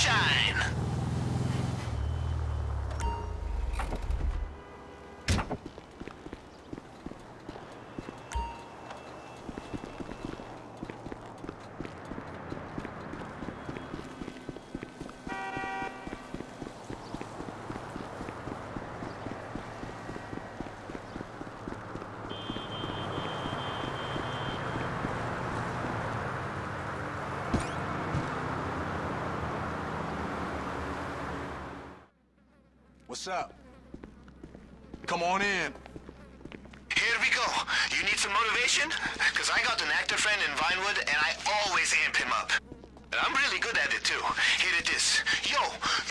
shine. What's up? Come on in. Here we go. You need some motivation? Cause I got an actor friend in Vinewood and I always amp him up. And I'm really good at it too. Here it is. Yo,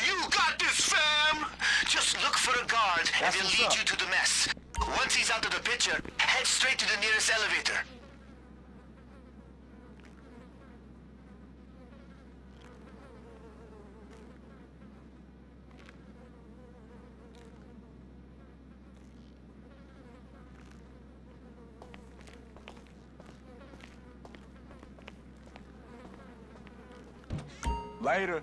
you got this, fam! Just look for a guard and That's they'll lead up. you to the mess. Once he's out of the picture, head straight to the nearest elevator. Later.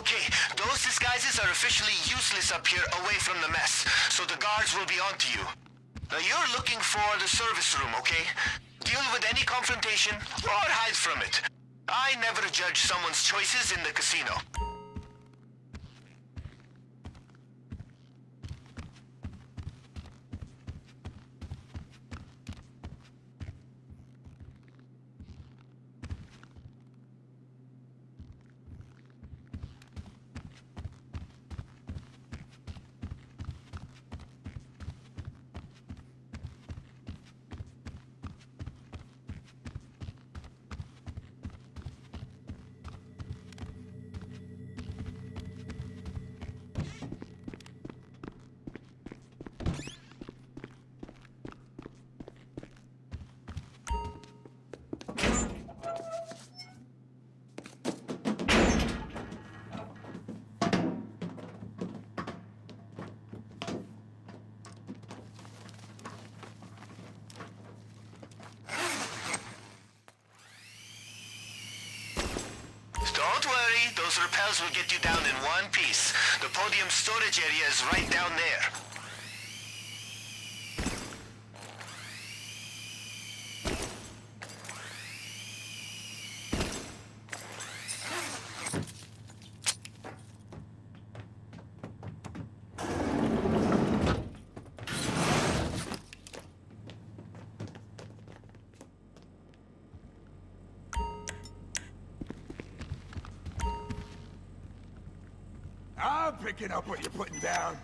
Okay, those disguises are officially useless up here away from the mess, so the guards will be onto you. Now you're looking for the service room, okay? Deal with any confrontation or hide from it. I never judge someone's choices in the casino. Repels will get you down in one piece. The podium storage area is right down there. Picking up what you're putting down.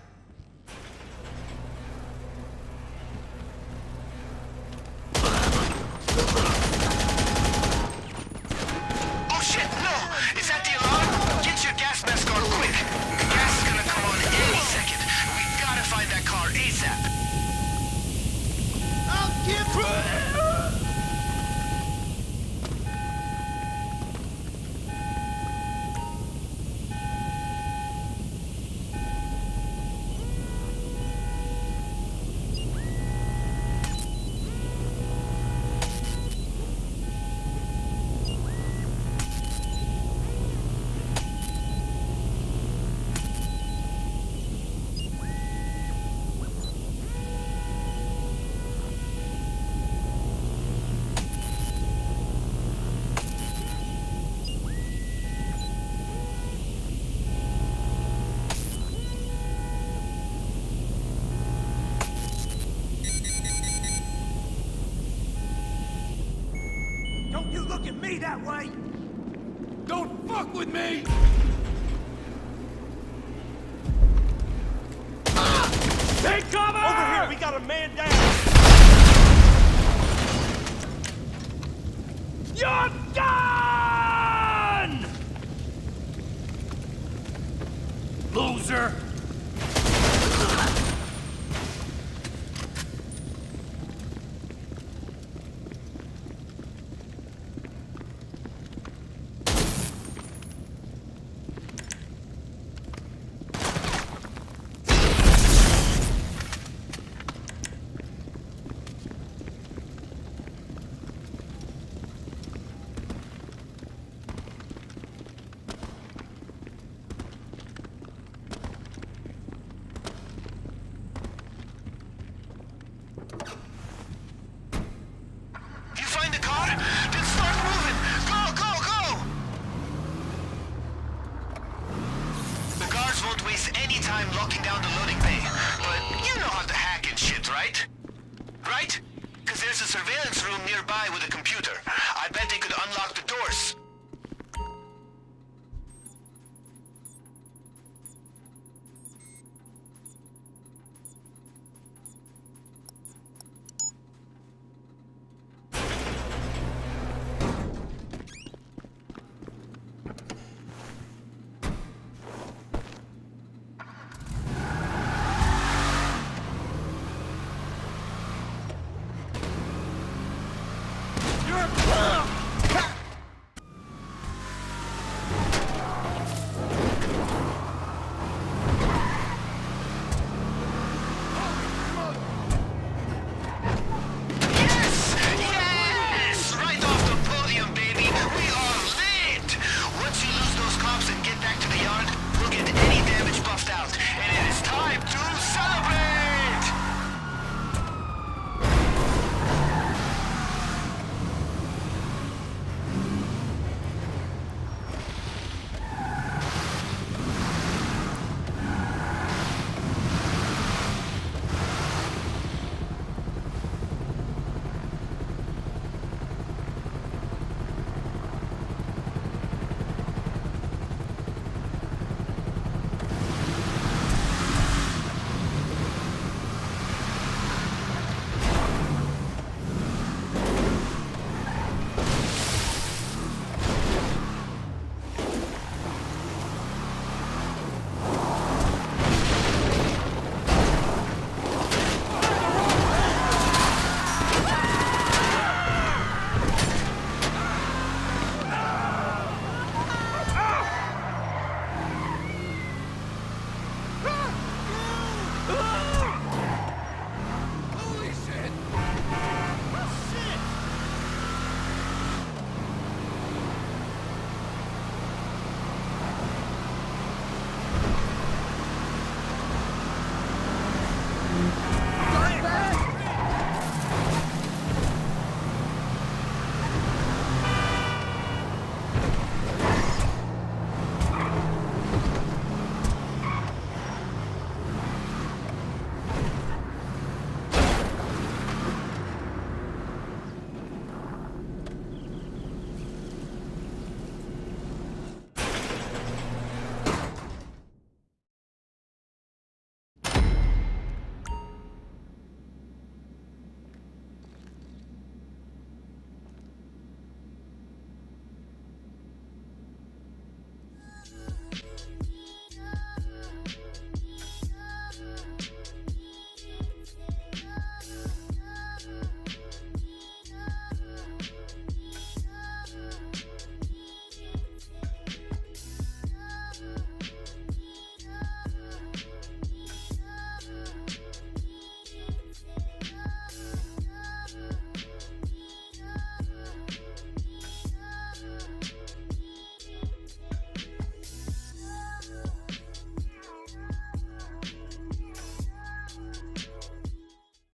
that way! Don't fuck with me! Take cover! Over here, we got a man down! You're done! Loser!